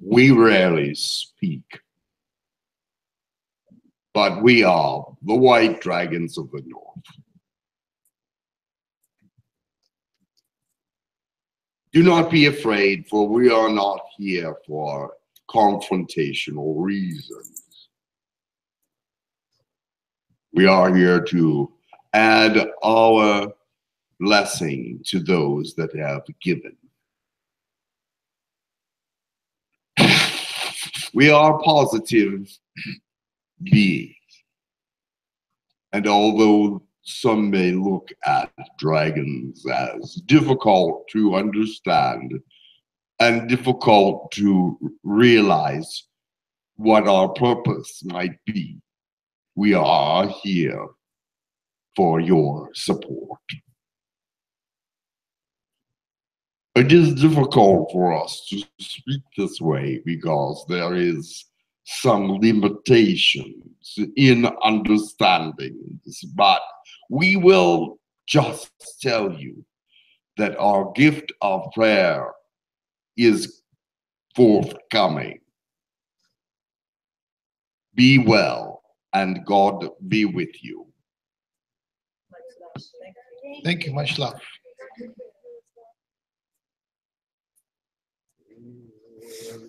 we rarely speak. But we are the white dragons of the north. Do not be afraid, for we are not here for confrontational reasons. We are here to add our blessing to those that have given. We are positive beings. And although some may look at dragons as difficult to understand and difficult to realize what our purpose might be, we are here for your support. It is difficult for us to speak this way because there is some limitations in understanding this, but we will just tell you that our gift of prayer is forthcoming. Be well and God be with you. Thank you, much love.